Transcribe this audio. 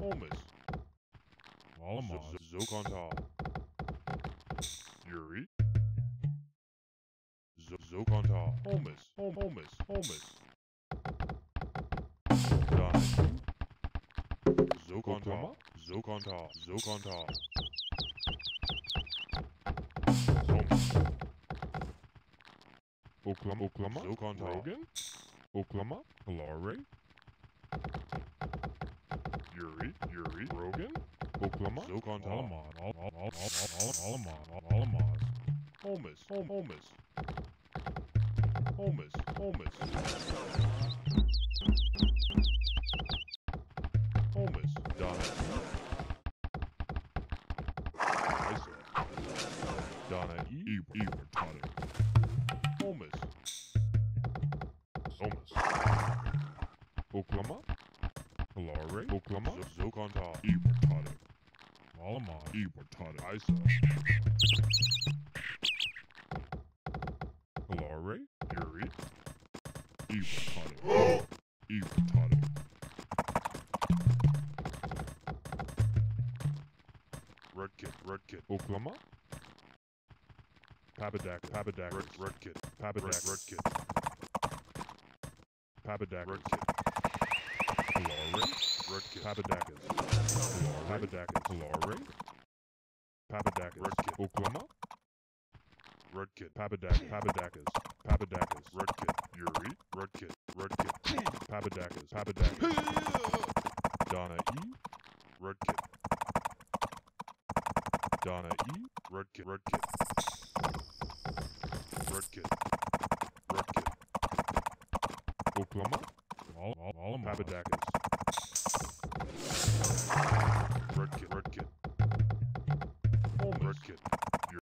Holmes. Alamaz. Zokontal. Yuri. Z- Zokontal. Holmes. Hol- Holmes. Holmes. Donahue. Zokontal. Zokontal. Zokontal. Holmes. Oklahoma. Oklahoma. Zokontal. Rogan. Oklahoma. Hilary. Yuri. Yuri. Rogan. Oklahoma. Zokontal. Alamaz. Al- al- al- al- al- Alamaz. Al- Alamaz. Holmes. Hol- Holmes. Holmes. Holmes. Holmes. Donahue. Isa. Donahue. Ibertani. Holmes. Somas. Oklahoma. Hilary. Oklahoma. Z- Zokontal. Ibertani. Alamaz. Ibertani. Isa. Hilary. Yuri. Ibertani. Ibertani. Red Kid. Red Kid. Oklahoma. Papadak. Papadak. Red, red Kid. Papadak. Red Kid. Papadak. Red Kid. Hilary. Red Kid. Papadakis. Hilary. Papadakis. Hilary. Papadakis. Oklahoma. Red Kid. Papadak. Papadakis. Papadakis. Red Yuri. Red Kid. Red Kid. Papadakis. Papadakis. Donna E. Red Donna E. Red Kid. Red Kid. Red Kid. Red Kid. Oklahoma. Al- Al- Alamaz. Papadakis.